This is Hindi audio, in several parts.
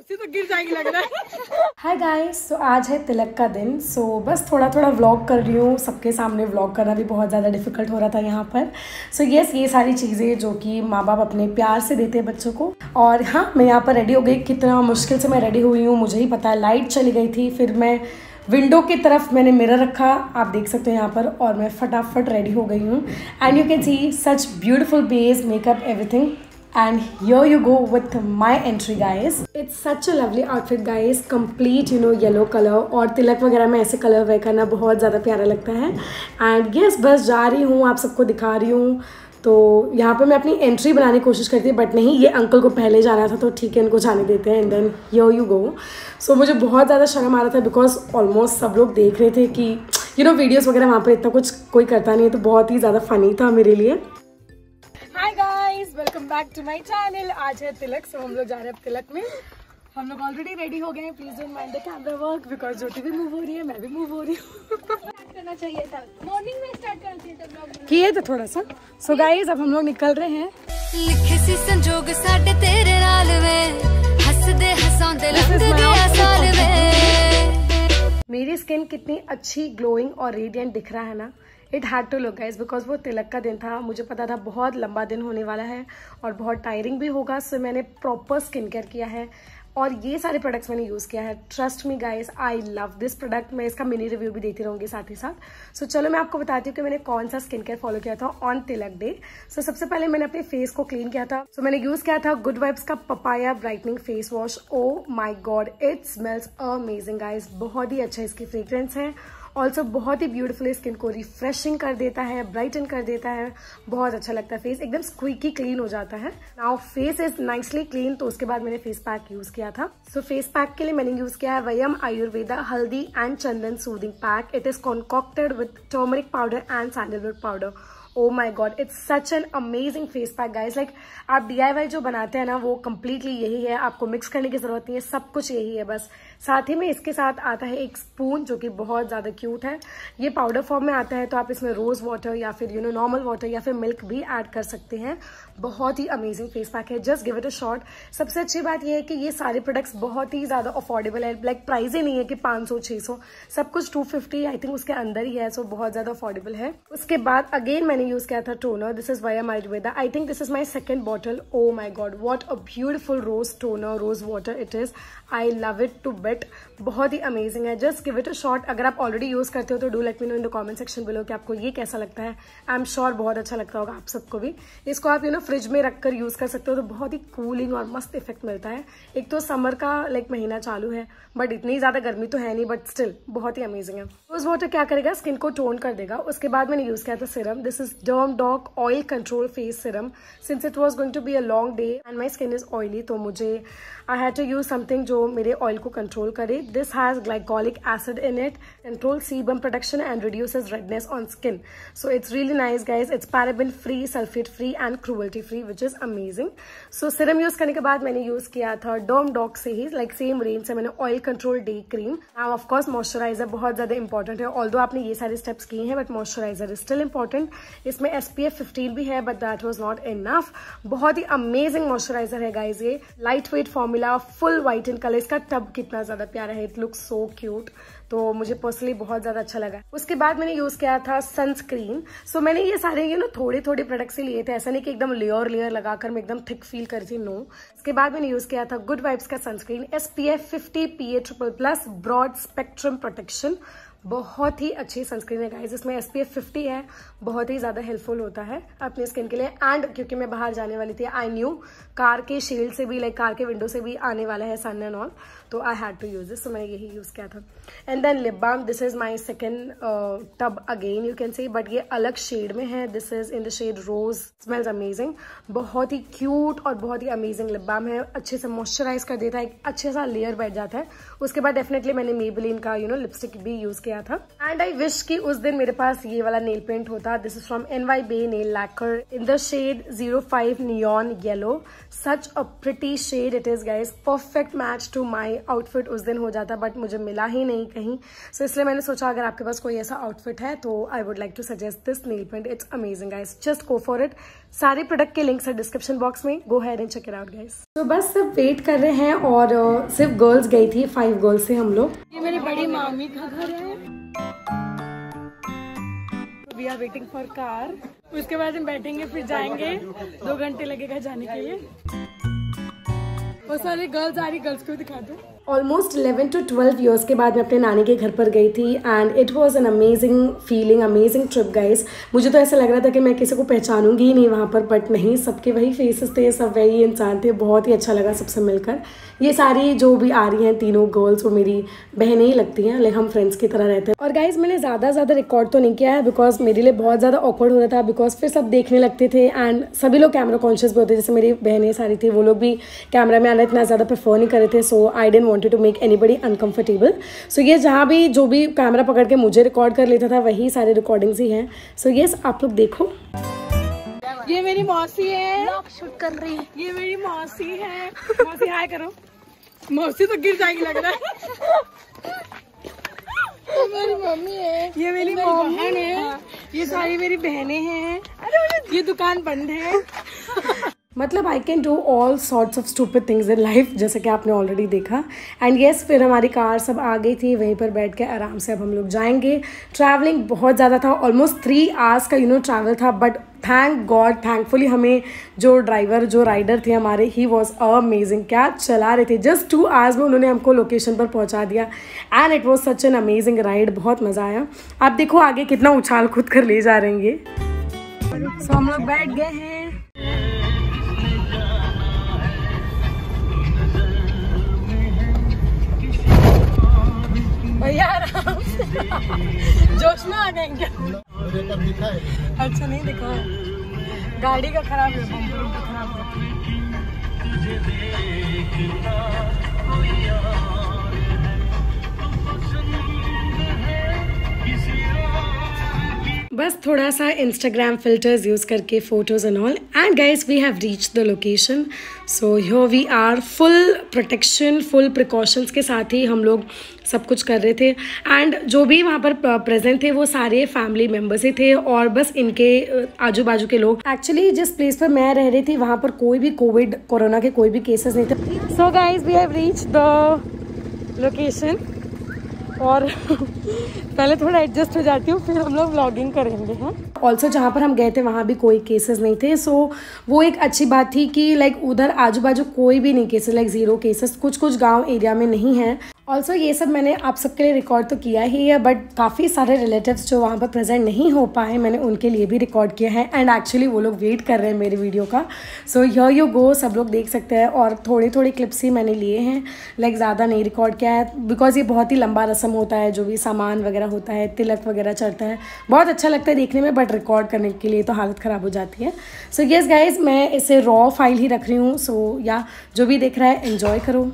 तो गिर जाएगी लग रहा है। हाय गाइस सो आज है तिलक का दिन सो so, बस थोड़ा थोड़ा व्लॉग कर रही हूँ। सबके सामने व्लॉग करना भी बहुत ज़्यादा डिफ़िकल्ट हो रहा था यहाँ पर। सो so, यस ये सारी चीज़ें जो कि माँ बाप अपने प्यार से देते हैं बच्चों को। और हाँ मैं यहाँ पर रेडी हो गई। कितना मुश्किल से मैं रेडी हुई हूँ मुझे ही पता है। लाइट चली गई थी फिर मैं विंडो की तरफ़ मैंने मिरर रखा आप देख सकते हो यहाँ पर और मैं फटाफट रेडी हो गई हूँ। And you can see such beautiful base makeup everything and here you go with my entry, guys. It's such a lovely outfit, guys. Complete, you know, yellow color और तिलक वगैरह में ऐसे कलर वेयर करना बहुत ज़्यादा प्यारा लगता है। एंड yes, बस जा रही हूँ, आप सबको दिखा रही हूँ। तो यहाँ पे मैं अपनी एंट्री बनाने की कोशिश करती बट नहीं, ये अंकल को पहले जाना था तो ठीक है, इनको जाने देते हैं and then yo you go so मुझे बहुत ज़्यादा शर्म आ रहा था बिकॉज़ ऑलमोस्ट सब लोग देख रहे थे कि यू नो वीडियोस वगैरह वहाँ पर इतना कुछ कोई करता नहीं है तो बहुत ही ज़्यादा फ़नी था मेरे लिए। Welcome back to my channel आज है तिलक सो हम लोग जा रहे हैं तिलक में। हम लोग ऑलरेडी रेडी हो गए हैं। Please don't mind the camera work because Jyoti भी मूव हो रही है मैं भी मूव हो रही हूँ। चाहिए था। मॉर्निंग में स्टार्ट करना चाहिए था किए थे थोड़ा सा। सो so गाइस अब हम लोग निकल रहे हैं। लिखे सी संजोग साडे तेरे नाल वे। हसदे हसांदे लंघदिया साल वे। मेरी स्किन कितनी अच्छी ग्लोइंग और रेडिएंट दिख रहा है ना? It had to look guys because वो तिलक का दिन था। मुझे पता था बहुत लंबा दिन होने वाला है और बहुत टायरिंग भी होगा। सो मैंने प्रॉपर स्किन केयर किया है और ये सारे प्रोडक्ट्स मैंने यूज़ किया है। Trust me guys I love this product मैं इसका मिनी रिव्यू भी देती रहूँगी साथ ही साथ। सो so, चलो मैं आपको बताती हूँ कि मैंने कौन सा स्किन केयर फॉलो किया था ऑन तिलक डे सो सबसे पहले मैंने अपने फेस को क्लीन किया था। सो so, मैंने यूज़ किया था गुड वाइब्स का papaya brightening face wash oh my god it smells amazing guys बहुत ही अच्छा इसकी फ्रेग्रेंस है। ऑल्सो बहुत ही ब्यूटीफुल स्किन को रिफ्रेशिंग कर देता है ब्राइटन कर देता है। बहुत अच्छा लगता है फेस एकदम स्क्विकी क्लीन हो जाता है। Now face is nicely clean तो उसके बाद मैंने फेस पैक यूज़ किया था। सो so, फेस पैक के लिए मैंने यूज़ किया है Vayam Ayurveda haldi and chandan soothing pack it is concocted with turmeric powder and sandalwood powder oh my god it's such an amazing face pack guys like आप DIY जो बनाते हैं ना, वो कम्प्लीटली यही है। आपको मिक्स करने की ज़रूरत नहीं है, सब कुछ यही है बस। साथ ही में इसके साथ आता है एक स्पून जो कि बहुत ज़्यादा क्यूट है। ये पाउडर फॉर्म में आता है तो आप इसमें रोज़ वाटर या फिर यू नो नॉर्मल वाटर या फिर मिल्क भी ऐड कर सकते हैं। बहुत ही अमेजिंग फेस पैक है. Just give it a shot सबसे अच्छी बात यह है कि ये सारे प्रोडक्ट्स बहुत ही ज़्यादा अफोर्डेबल है. लाइक प्राइस ही नहीं है कि 500 600 सब कुछ 250 आई थिंक उसके अंदर ही है सो so बहुत ज़्यादा अफोर्डेबल है. उसके बाद अगेन मैंने यूज़ किया था toner this is Y Ayurveda I think this is my second bottle oh my god what a beautiful rose toner rose water it is I love it to bits बहुत ही अमेजिंग है। Just give it a shot अगर आप ऑलरेडी यूज़ करते हो तो do let me know in the comment section below कि आपको ये कैसा लगता है। आई एम श्योर बहुत अच्छा लगता होगा आप सबको भी। इसको आप यू नो फ्रिज में रखकर यूज़ कर सकते हो। तो बहुत ही कूलिंग और मस्त इफ़ेक्ट मिलता है। एक तो समर का लाइक महीना चालू है बट इतनी ज़्यादा गर्मी तो है नहीं बट स्टिल बहुत ही अमेजिंग है। रोज वाटर क्या करेगा? स्किन को टोन कर देगा। उसके बाद मैंने यूज़ किया था serum this is derm doc oil control face serum since it was going to be a long day and my skin is oily तो मुझे I had to use something जो मेरे ऑयल को कंट्रोल करे। This has glycolic acid in it control sebum production and reduces redness on skin so it's really nice guys it's paraben free sulphate free and cruelty free which is amazing so serum use करने के बाद मैंने यूज़ किया था डोम डॉक से ही लाइक सेम रेंज से मैंने oil control day cream now of course moisturiser बहुत ज़्यादा इंपॉर्टेंट है ऑल आपने ये सारे स्टेप्स किए हैं but moisturiser is still important इसमें एसपीएफ फिफ्टीन भी है but that was not enough बहुत ही अमेजिंग मॉइस्चराइजर है गाइज़ ये. Light weight formula full white in colour इसका टब कितना ज़्यादा प्यारा है इट लुक सो क्यूट तो मुझे पर्सनली बहुत ज़्यादा अच्छा लगा। उसके बाद मैंने यूज़ किया था सनस्क्रीन सो so, मैंने ये सारे ये नो थोड़े थोड़े प्रोडक्ट से लिए थे। ऐसा नहीं कि एकदम लेयर लेयर लगाकर मैं एकदम थिक फील कर थी नो उसके बाद मैंने यूज़ किया था गुड वाइब्स का sunscreen S P F fifty P A triple plus broad spectrum protection बहुत ही अच्छी सनस्क्रीन है गाइज़ इसमें एस पी एफ़ फिफ्टी है. बहुत ही ज़्यादा हेल्पफुल होता है अपनी स्किन के लिए. एंड क्योंकि मैं बाहर जाने वाली थी आई न्यू कार के शील्ड से भी लाइक कार के विंडो से भी आने वाला है सन एंड ऑल तो I had to use this मैंने यही यूज़ किया था. And then lip balm this is my second tub again you can see but ये अलग शेड में है. This is in the shade rose smells amazing बहुत ही क्यूट और बहुत ही अमेजिंग लिप बाम है. अच्छे से मॉइस्चराइज कर देता है. एक अच्छे सा लेयर बैठ जाता है. उसके बाद डेफिनेटली मैंने मेबलिन का यू नो लिपस्टिक भी यूज़ किया. किया था। एंड आई विश कि उस दिन मेरे पास ये वाला नेल पेंट होता। This is from N Y Bae nail lacquer in the shade zero five neon yellow such a pretty shade it is guys perfect match to my outfit उस दिन हो जाता बट मुझे मिला ही नहीं कहीं। सो so, इसलिए मैंने सोचा अगर आपके पास कोई ऐसा आउटफिट है तो I would like to suggest this nail paint it's amazing guys just go for it सारे प्रोडक्ट के लिंक्स है डिस्क्रिप्शन बॉक्स में. Go ahead and check it out guys तो बस सिर्फ़ वेट कर रहे हैं और uh, सिर्फ़ गर्ल्स गई थी फाइव गर्ल्स से हम लोग। ये मेरी बड़ी मामी का घर है। We are waiting for car उसके बाद हम बैठेंगे, फिर जाएँगे। दो घंटे लगेगा जाने के लिए। ऑलमोस्ट 11 टू 12 ईयर्स के बाद मैं अपने नानी के घर पर गई थी and it was an amazing feeling amazing trip guys मुझे तो ऐसा लग रहा था कि मैं किसी को पहचानूँगी ही नहीं वहाँ पर बट नहीं, सबके वही फेसेस थे, सब वही इंसान थे, बहुत ही अच्छा लगा सबसे मिलकर। ये सारी जो भी आ रही हैं तीनों गर्ल्स वो मेरी बहनें ही लगती हैं लेकिन हम फ्रेंड्स की तरह रहते हैं। और गाइज़ मैंने ज़्यादा ज़्यादा रिकॉर्ड तो नहीं किया है बिकॉज़ मेरे लिए बहुत ज़्यादा ऑकवर्ड हो रहा था बिकॉज़ फिर सब देखने लगते थे एंड सभी लोग कैमरा कॉन्शियस भी होते जैसे मेरी बहनें सारी थी, वो लोग भी कैमरा में इतना ज़्यादा प्रेफर नहीं कर रहे थे so I didn't wanted to make anybody uncomfortable so ये जहाँ भी जो भी कैमरा पकड़ के मुझे रिकॉर्ड कर लेता था वही सारे रिकॉर्डिंग्स ही हैं. सो so, येस yes, आप लोग देखो. ये मेरी मौसी है। शूट कर रही है। ये मेरी मौसी है। मौसी हाय करो। मौसी तो गिर जाएगी लग रहा है। ये मेरी मम्मी है। ये मेरी बहन है। ये सारी मेरी बहनें हैं। अरे ये दुकान बंद है। मतलब I can do all sorts of stupid things in life जैसे कि आपने ऑलरेडी देखा। एंड येस yes, फिर हमारी कार सब आ गई थी वहीं पर बैठ के आराम से अब हम लोग जाएँगे। ट्रैवलिंग बहुत ज़्यादा था ऑलमोस्ट थ्री आवर्स का यू नो ट्रैवल था बट थैंक गॉड थैंकफुली हमें जो ड्राइवर जो राइडर थे हमारे ही वॉज़ अमेजिंग क्या चला रहे थे? जस्ट टू आवर्स में उन्होंने हमको लोकेशन पर पहुँचा दिया। And it was such an amazing ride बहुत मज़ा आया। आप देखो आगे कितना उछाल खुद कर ले जा रहे हैं सो so, हम लोग बैठ गए हैं। भैया जोश में आ क्या अच्छा नहीं दिखा। गाड़ी का खराब है का खराब है बस थोड़ा सा इंस्टाग्राम फिल्टर्स यूज़ करके photos and all and guys we have reach the location so yo we are full protection full precautions के साथ ही हम लोग सब कुछ कर रहे थे. एंड जो भी वहाँ पर प्रेजेंट थे वो सारे फैमिली मेंबर्स ही थे और बस इनके आजू बाजू के लोग. एक्चुअली जिस प्लेस पर मैं रह रही थी, वहाँ पर कोई भी कोविड कोरोना के कोई भी केसेस नहीं थे. So guys we have reach the location और पहले थोड़ा एडजस्ट हो जाती हूँ फिर हम लोग व्लॉगिंग करेंगे हाँ। ऑल्सो जहाँ पर हम गए थे वहाँ भी कोई केसेस नहीं थे। सो so, वो एक अच्छी बात थी कि लाइक उधर आजू बाजू कोई भी नहीं केसेस लाइक ज़ीरो केसेस कुछ कुछ गाँव एरिया में नहीं है। ऑल्सो ये सब मैंने आप सबके लिए रिकॉर्ड तो किया ही है बट काफ़ी सारे रिलेटिव्स जो वहाँ पर प्रेजेंट नहीं हो पाए मैंने उनके लिए भी रिकॉर्ड किया है एंड एक्चुअली वो लोग वेट कर रहे हैं मेरी वीडियो का। सो यर यू गो सब लोग देख सकते हैं और थोड़े थोड़े क्लिप्स ही मैंने लिए हैं। लाइक ज़्यादा नहीं रिकॉर्ड किया है बिकॉज़ ये बहुत ही लंबा रस्म होता है जो भी सामान वगैरह होता है तिलक वगैरह चढ़ता है बहुत अच्छा लगता है देखने में बट रिकॉर्ड करने के लिए तो हालत ख़राब हो जाती है। सो येस गाइज़ मैं इसे रॉ फ़ाइल ही रख रही हूँ सो so, या जो भी देख रहा है इन्जॉय करो।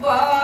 Bora!